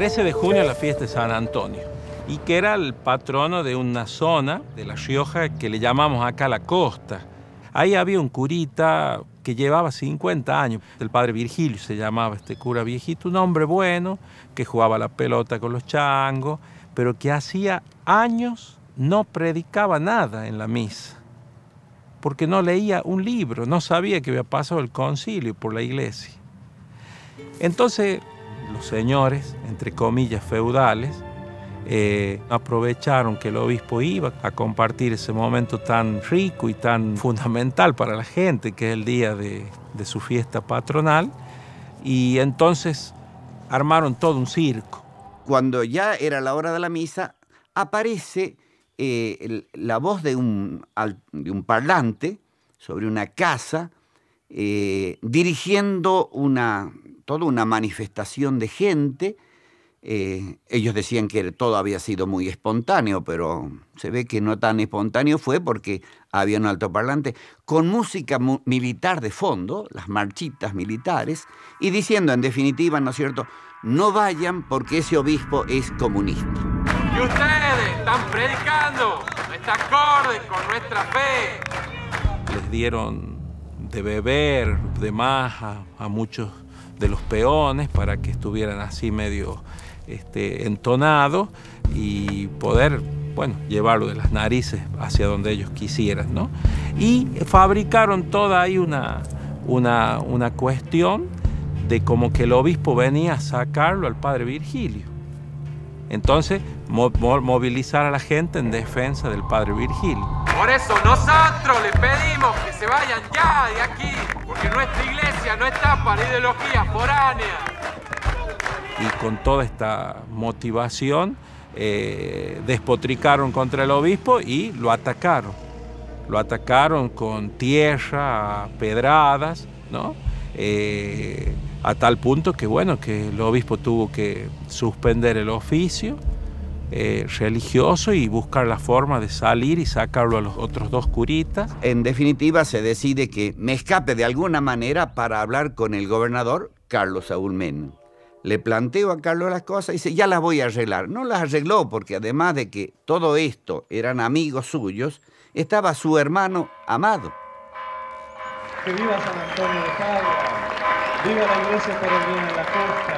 13 de junio la fiesta de San Antonio y que era el patrono de una zona de La Rioja que le llamamos acá la costa. Ahí había un curita que llevaba 50 años, el padre Virgilio se llamaba este cura viejito, un hombre bueno, que jugaba la pelota con los changos, pero que hacía años no predicaba nada en la misa, porque no leía un libro, no sabía que había pasado el concilio por la iglesia. Entonces los señores, entre comillas, feudales, eh, aprovecharon que el obispo iba a compartir ese momento tan rico y tan fundamental para la gente, que es el día de, su fiesta patronal, y entonces armaron todo un circo. Cuando ya era la hora de la misa, aparece eh, la voz de un, parlante sobre una casa, eh, dirigiendo una, toda una manifestación de gente. Eh, ellos decían que todo había sido muy espontáneo, pero se ve que no tan espontáneo fue porque había un altoparlante con música militar de fondo, las marchitas militares, y diciendo en definitiva, ¿no es cierto?, no vayan porque ese obispo es comunista. Y ustedes están predicando, no está acorde con nuestra fe. Les dieron de beber, de maja a muchos de los peones para que estuvieran así medio este, entonados y poder, bueno, llevarlo de las narices hacia donde ellos quisieran, ¿no? Y fabricaron toda ahí una, una, una cuestión de como que el obispo venía a sacarlo al padre Virgilio. Entonces, movilizar a la gente en defensa del padre Virgilio. Por eso nosotros le pedimos que se vayan ya de aquí, porque nuestra iglesia no está para ideologías foráneas. Y con toda esta motivación, eh, despotricaron contra el obispo y lo atacaron. Lo atacaron con tierra, pedradas, ¿no? Eh, a tal punto que bueno, que el obispo tuvo que suspender el oficio eh, religioso y buscar la forma de salir y sacarlo a los otros dos curitas. En definitiva, se decide que me escape de alguna manera para hablar con el gobernador Carlos Saúl Menem. Le planteo a Carlos las cosas y dice, ya las voy a arreglar. No las arregló porque además de que todo esto eran amigos suyos, estaba su hermano Amado. Que viva San Antonio de Padua. Viva la iglesia por el bien de la costa.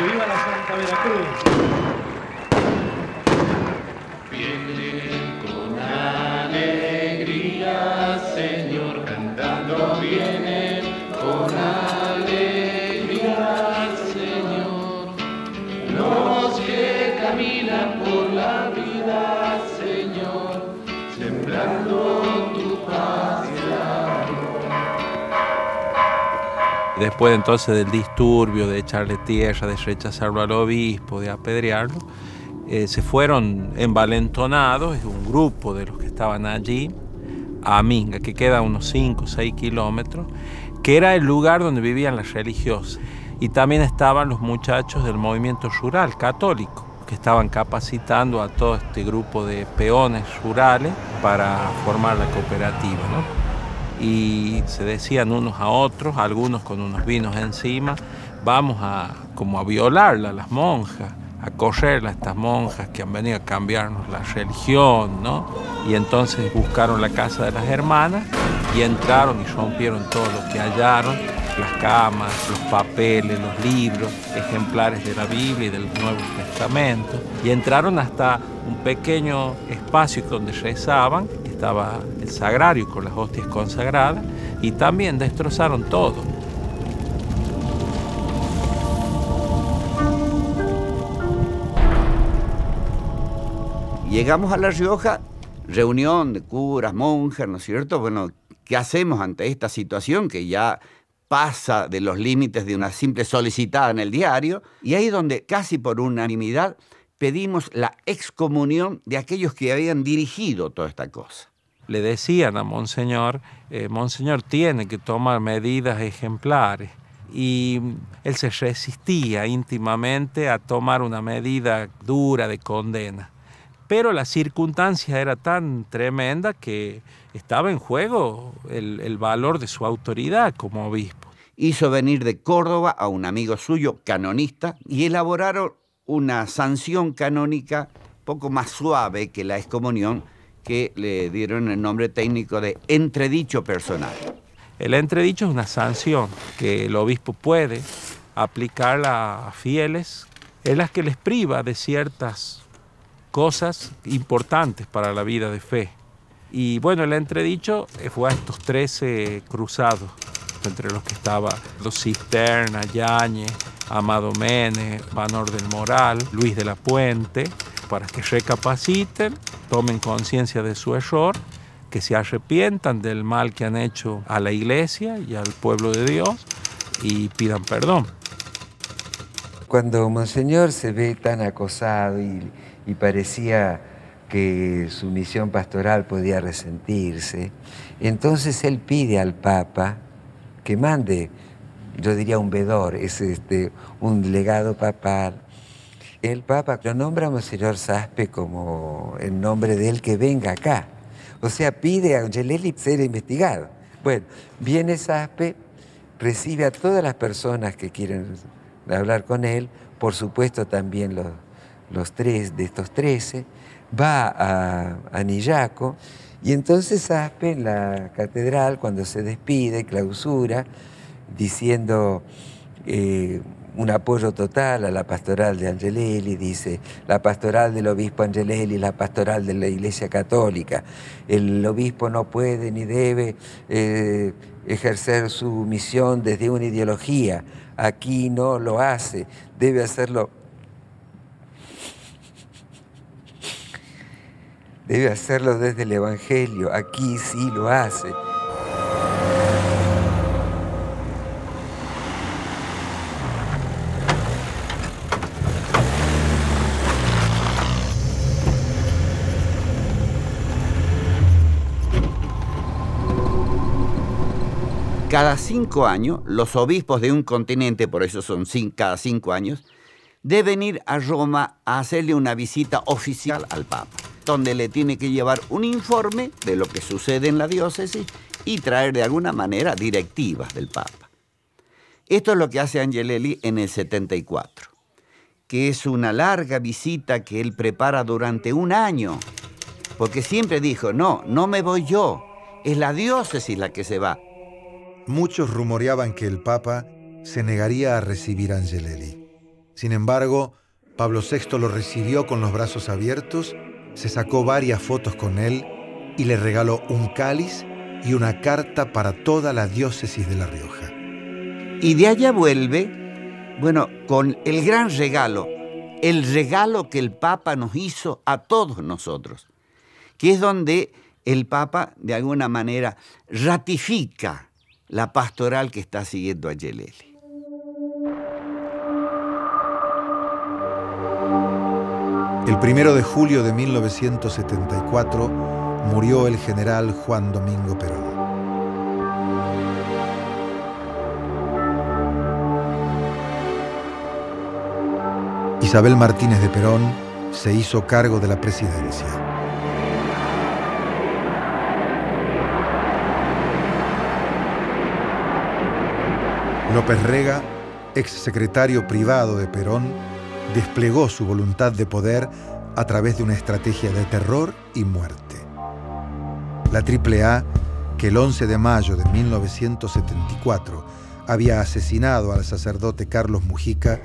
Viva la Santa Veracruz. Después entonces del disturbio, de echarle tierra, de rechazarlo al obispo, de apedrearlo, eh, se fueron envalentonados, un grupo de los que estaban allí, a Minga, que queda a unos 5 o 6 kilómetros, que era el lugar donde vivían las religiosas. Y también estaban los muchachos del movimiento rural católico, que estaban capacitando a todo este grupo de peones rurales para formar la cooperativa. ¿no? Y se decían unos a otros, algunos con unos vinos encima, vamos a como a violarla las monjas, a correrla estas monjas que han venido a cambiarnos la religión, ¿no? Y entonces buscaron la casa de las hermanas y entraron y rompieron todo lo que hallaron, las camas, los papeles, los libros, ejemplares de la Biblia y del Nuevo Testamento, y entraron hasta un pequeño espacio donde rezaban estaba el sagrario con las hostias consagradas y también destrozaron todo. Llegamos a La Rioja, reunión de curas, monjas, ¿no es cierto? Bueno, ¿qué hacemos ante esta situación que ya pasa de los límites de una simple solicitada en el diario? Y ahí donde casi por unanimidad pedimos la excomunión de aquellos que habían dirigido toda esta cosa. Le decían a Monseñor, eh, Monseñor tiene que tomar medidas ejemplares. Y él se resistía íntimamente a tomar una medida dura de condena. Pero la circunstancia era tan tremenda que estaba en juego el, el valor de su autoridad como obispo. Hizo venir de Córdoba a un amigo suyo, canonista, y elaboraron una sanción canónica poco más suave que la excomunión, que le dieron el nombre técnico de entredicho personal. El entredicho es una sanción que el obispo puede aplicar a fieles en las que les priva de ciertas cosas importantes para la vida de fe. Y bueno, el entredicho fue a estos 13 cruzados, entre los que estaba los Cisterna, Yañez, Amado Mene, Vanor del Moral, Luis de la Puente, para que recapaciten, tomen conciencia de su error, que se arrepientan del mal que han hecho a la iglesia y al pueblo de Dios y pidan perdón. Cuando Monseñor se ve tan acosado y, parecía que su misión pastoral podía resentirse, entonces él pide al Papa que mande, yo diría un vedor, es este, un legado papal. El Papa lo nombra a Monseñor Saspe como el nombre de él que venga acá. O sea, pide a Angelelli ser investigado. Bueno, viene Saspe, recibe a todas las personas que quieren hablar con él, por supuesto también los, los tres de estos trece, va a, a Nillaco y entonces Saspe en la catedral, cuando se despide, clausura, diciendo eh, un apoyo total a la pastoral de Angelelli, dice la pastoral del obispo Angelelli, la pastoral de la Iglesia Católica. El obispo no puede ni debe eh, ejercer su misión desde una ideología. Aquí no lo hace, debe hacerlo debe hacerlo desde el Evangelio, aquí sí lo hace. Cada cinco años, los obispos de un continente, por eso son cada cinco años, deben ir a Roma a hacerle una visita oficial al Papa, donde le tiene que llevar un informe de lo que sucede en la diócesis y traer de alguna manera directivas del Papa. Esto es lo que hace Angelelli en el 74, que es una larga visita que él prepara durante un año, porque siempre dijo, no, no me voy yo, es la diócesis la que se va. Muchos rumoreaban que el Papa se negaría a recibir a Angelelli. Sin embargo, Pablo VI lo recibió con los brazos abiertos, se sacó varias fotos con él y le regaló un cáliz y una carta para toda la diócesis de La Rioja. Y de allá vuelve, bueno, con el gran regalo, el regalo que el Papa nos hizo a todos nosotros, que es donde el Papa de alguna manera ratifica la pastoral que está siguiendo a Yeleli. El primero de julio de 1974 murió el general Juan Domingo Perón. Isabel Martínez de Perón se hizo cargo de la presidencia. López Rega, ex secretario privado de Perón, desplegó su voluntad de poder a través de una estrategia de terror y muerte. La AAA, que el 11 de mayo de 1974 había asesinado al sacerdote Carlos Mujica,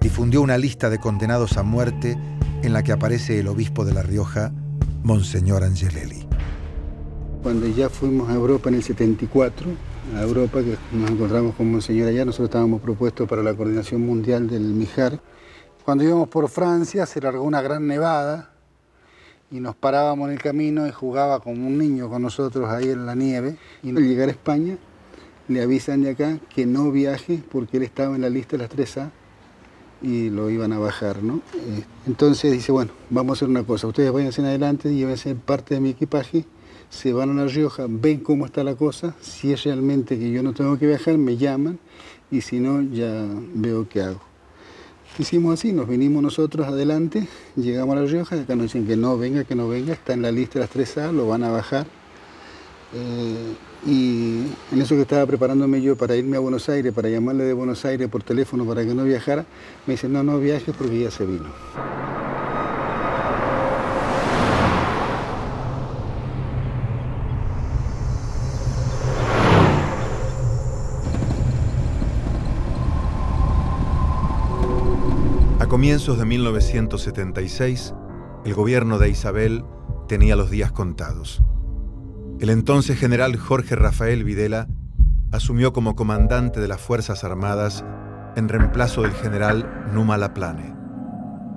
difundió una lista de condenados a muerte en la que aparece el obispo de La Rioja, Monseñor Angelelli. Cuando ya fuimos a Europa en el 74, a Europa, que nos encontramos con Monseñor allá, nosotros estábamos propuestos para la coordinación mundial del MIJAR. Cuando íbamos por Francia se largó una gran nevada y nos parábamos en el camino y jugaba como un niño con nosotros ahí en la nieve. Y al llegar a España le avisan de acá que no viaje porque él estaba en la lista de las 3A y lo iban a bajar, ¿no? Eh, entonces dice, bueno, vamos a hacer una cosa, ustedes vayan adelante y llévense parte de mi equipaje se van a La Rioja, ven cómo está la cosa, si es realmente que yo no tengo que viajar, me llaman y si no, ya veo qué hago. Hicimos así, nos vinimos nosotros adelante, llegamos a La Rioja, acá nos dicen que no venga, que no venga, está en la lista de las 3A, lo van a bajar. Eh, y en eso que estaba preparándome yo para irme a Buenos Aires, para llamarle de Buenos Aires por teléfono para que no viajara, me dicen, no, no viajes porque ya se vino. Comienzos de 1976, el gobierno de Isabel tenía los días contados. El entonces general Jorge Rafael Videla asumió como comandante de las Fuerzas Armadas en reemplazo del general Numa Laplane.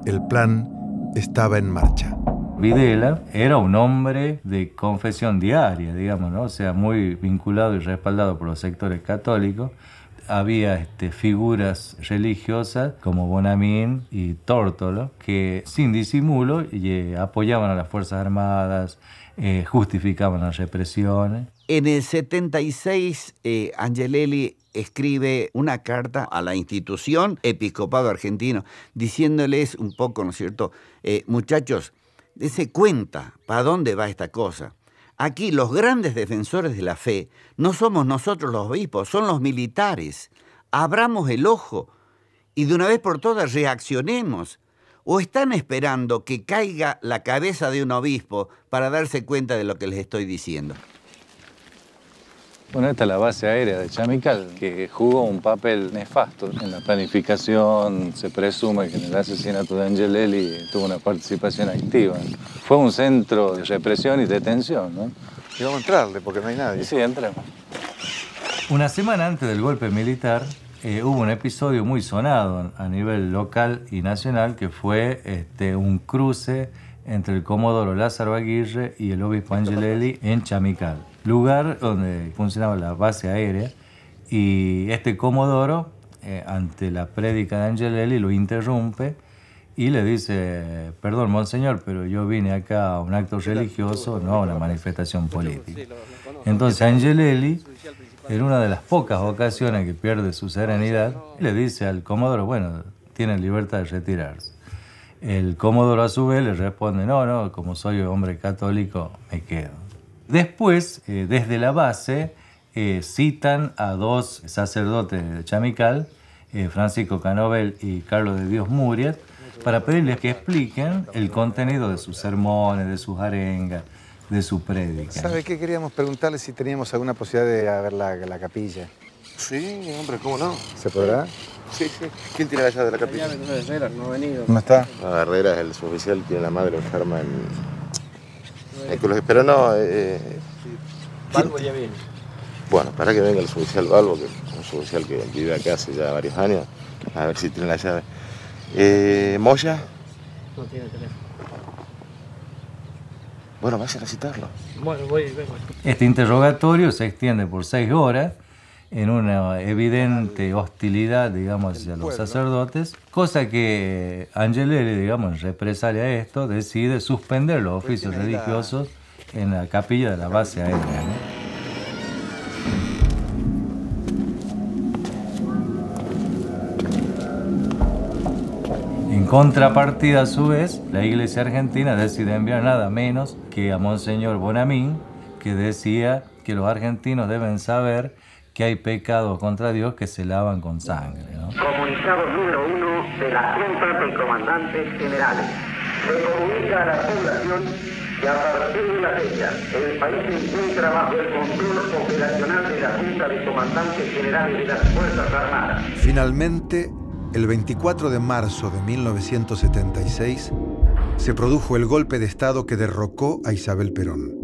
El plan estaba en marcha. Videla era un hombre de confesión diaria, digamos, ¿no? o sea, muy vinculado y respaldado por los sectores católicos. Había este, figuras religiosas como Bonamín y Tórtolo que sin disimulo eh, apoyaban a las Fuerzas Armadas, eh, justificaban las represiones. En el 76, eh, Angelelli escribe una carta a la institución episcopado argentino, diciéndoles un poco, ¿no es cierto? Eh, muchachos, dése cuenta para dónde va esta cosa. Aquí los grandes defensores de la fe no somos nosotros los obispos, son los militares. Abramos el ojo y de una vez por todas reaccionemos. ¿O están esperando que caiga la cabeza de un obispo para darse cuenta de lo que les estoy diciendo? Bueno, esta es la base aérea de Chamical, que jugó un papel nefasto en la planificación. Se presume que en el asesinato de Angelelli tuvo una participación activa. Fue un centro de represión y detención, ¿no? Y vamos a entrarle porque no hay nadie. Sí, entremos. Una semana antes del golpe militar, eh, hubo un episodio muy sonado a nivel local y nacional que fue este, un cruce entre el comodoro Lázaro Aguirre y el obispo Angelelli en Chamical, lugar donde funcionaba la base aérea. Y este comodoro, eh, ante la prédica de Angelelli, lo interrumpe y le dice, perdón, monseñor, pero yo vine acá a un acto religioso, no a una manifestación política. Entonces Angelelli, en una de las pocas ocasiones que pierde su serenidad, le dice al comodoro, bueno, tiene libertad de retirarse. El comodoro a su vez le responde, no, no, como soy hombre católico, me quedo. Después, eh, desde la base, eh, citan a dos sacerdotes de Chamical, eh, Francisco Canovel y Carlos de Dios Muriat, para pedirles que expliquen el contenido de sus sermones, de sus arengas, de su prédica. ¿Sabe qué? Queríamos preguntarle si teníamos alguna posibilidad de ver la, la capilla. Sí, hombre, ¿cómo no? ¿Se podrá? Sí, sí. ¿Quién tiene la llave de la capilla? no ha venido. ¿Cómo está? No, Herrera es el suboficial, tiene la madre enferma en... en Pero no... Eh, Balbo ya viene. bueno, para que venga el suboficial Balbo, que es un suboficial que vive acá hace ya varios años, a ver si tiene la llave. Eh, ¿Moya? No tiene teléfono. Bueno, vaya a citarlo. Bueno, voy, vengo. Este interrogatorio se extiende por seis horas en una evidente hostilidad, digamos, hacia los sacerdotes, cosa que Angelelli, digamos, en represalia a esto, decide suspender los oficios religiosos en la capilla de la base aérea. ¿no? En contrapartida, a su vez, la Iglesia Argentina decide enviar nada menos que a Monseñor Bonamín, que decía que los argentinos deben saber que hay pecados contra Dios que se lavan con sangre. ¿no? Comunicado número uno de la Junta de Comandantes Generales. Se comunica a la población que a partir de la fecha el país se encuentra bajo el control operacional de la Junta de Comandantes Generales de las Fuerzas Armadas. Finalmente, el 24 de marzo de 1976, se produjo el golpe de Estado que derrocó a Isabel Perón.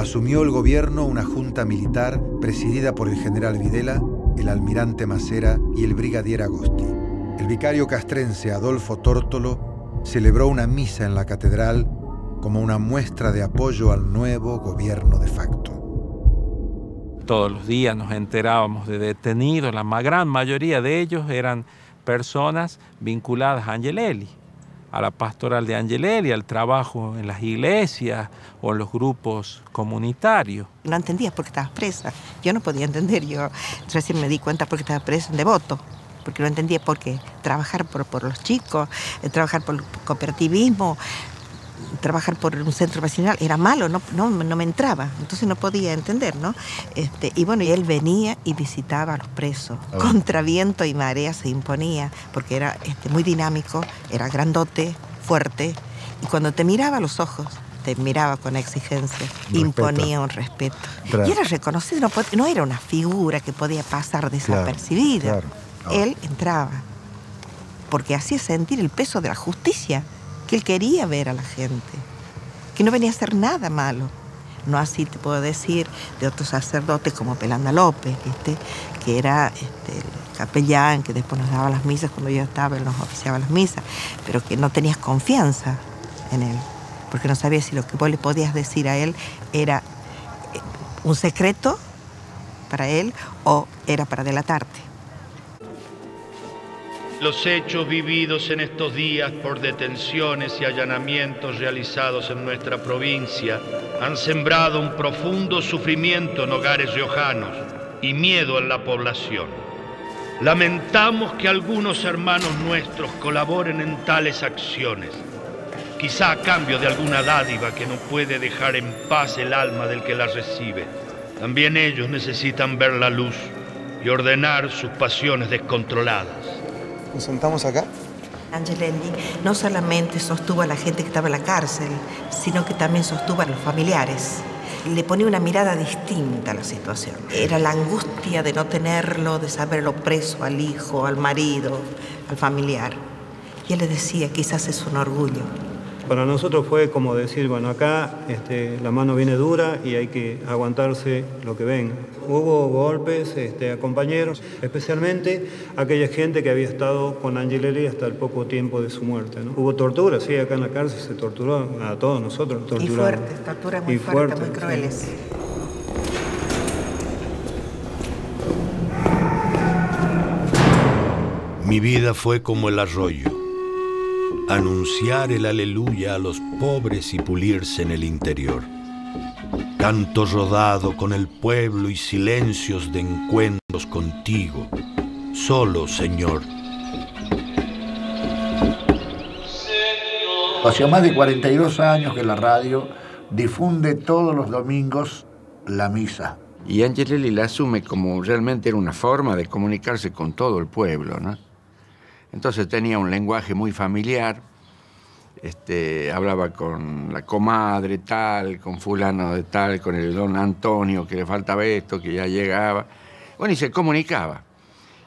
Asumió el gobierno una junta militar presidida por el general Videla, el almirante Macera y el brigadier Agosti. El vicario castrense Adolfo Tórtolo celebró una misa en la catedral como una muestra de apoyo al nuevo gobierno de facto. Todos los días nos enterábamos de detenidos, la gran mayoría de ellos eran personas vinculadas a Angelelli, a la pastoral de Angelelli, al trabajo en las iglesias o en los grupos comunitarios. No entendía por qué estabas presa. Yo no podía entender. Yo recién me di cuenta por qué estaba presa en devoto. Porque no entendía por qué. trabajar por, por los chicos, eh, trabajar por el cooperativismo, trabajar por un centro vecinal era malo, no, no, no me entraba, entonces no podía entender, ¿no? Este, y bueno, y él venía y visitaba a los presos, Ah. contra viento y marea se imponía, porque era este, muy dinámico, era grandote, fuerte, y cuando te miraba a los ojos, te miraba con exigencia, imponía un respeto. Claro. Y era reconocido, no, no era una figura que podía pasar desapercibida. claro. Él entraba, porque hacía sentir el peso de la justicia, que él quería ver a la gente, que no venía a hacer nada malo. No así te puedo decir de otros sacerdotes como Pelanda López, que era este, el capellán, que después nos daba las misas cuando yo estaba, él nos oficiaba las misas, pero que no tenías confianza en él, porque no sabías si lo que vos le podías decir a él era eh, un secreto para él o era para delatarte. Los hechos vividos en estos días por detenciones y allanamientos realizados en nuestra provincia han sembrado un profundo sufrimiento en hogares riojanos y miedo en la población. Lamentamos que algunos hermanos nuestros colaboren en tales acciones, quizá a cambio de alguna dádiva que no puede dejar en paz el alma del que la recibe. También ellos necesitan ver la luz y ordenar sus pasiones descontroladas. ¿Nos sentamos acá? Angelelli no solamente sostuvo a la gente que estaba en la cárcel, sino que también sostuvo a los familiares. Le ponía una mirada distinta a la situación. Era la angustia de no tenerlo, de saberlo preso al hijo, al marido, al familiar. Y él le decía, quizás es un orgullo. Para nosotros fue como decir, bueno, acá este, la mano viene dura y hay que aguantarse lo que venga. Hubo golpes este, a compañeros, especialmente aquella gente que había estado con Angelelli hasta el poco tiempo de su muerte. ¿no? Hubo tortura, sí, acá en la cárcel se torturó a todos nosotros. Y fuertes, torturas muy fuertes, muy fuertes, sí. crueles. Mi vida fue como el arroyo, anunciar el aleluya a los pobres y pulirse en el interior. Canto rodado con el pueblo y silencios de encuentros contigo, solo Señor. Hace más de 42 años que la radio difunde todos los domingos la misa. Y Angelelli la asume como realmente era una forma de comunicarse con todo el pueblo, ¿no? Entonces tenía un lenguaje muy familiar, este, hablaba con la comadre tal, con fulano de tal, con el don Antonio, que le faltaba esto, que ya llegaba. Bueno, y se comunicaba.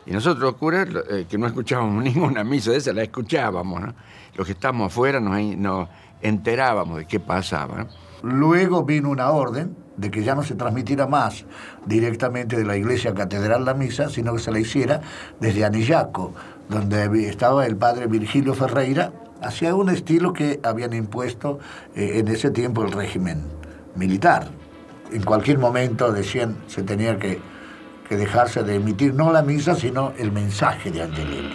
Y nosotros curas, eh, que no escuchábamos ninguna misa de esa, la escuchábamos, ¿no? Los que estábamos afuera nos, enterábamos de qué pasaba. Luego vino una orden de que ya no se transmitiera más directamente de la iglesia catedral la misa, sino que se la hiciera desde Anillaco, donde estaba el padre Virgilio Ferreira, hacia un estilo que habían impuesto eh, en ese tiempo el régimen militar. En cualquier momento decían se tenía que, que dejarse de emitir no la misa, sino el mensaje de Angelelli.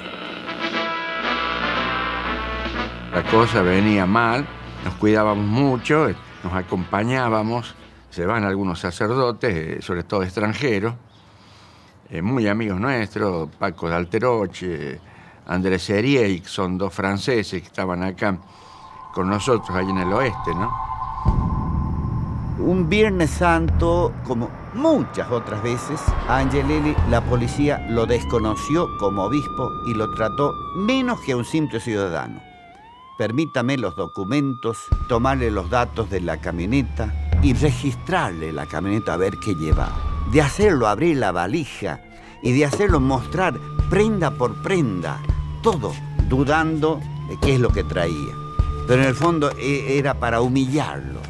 La cosa venía mal, nos cuidábamos mucho, nos acompañábamos, se van algunos sacerdotes, eh, sobre todo extranjeros, eh, muy amigos nuestros, Paco de Alteroche, Andrés Serie, son dos franceses que estaban acá con nosotros ahí en el oeste, ¿no? Un Viernes Santo, como muchas otras veces, a Angelelli la policía lo desconoció como obispo y lo trató menos que a un simple ciudadano. Permítame los documentos, tomarle los datos de la camioneta y registrarle la camioneta a ver qué llevaba. De hacerlo abrir la valija y de hacerlo mostrar prenda por prenda, todo, dudando de qué es lo que traía. Pero en el fondo e- era para humillarlo.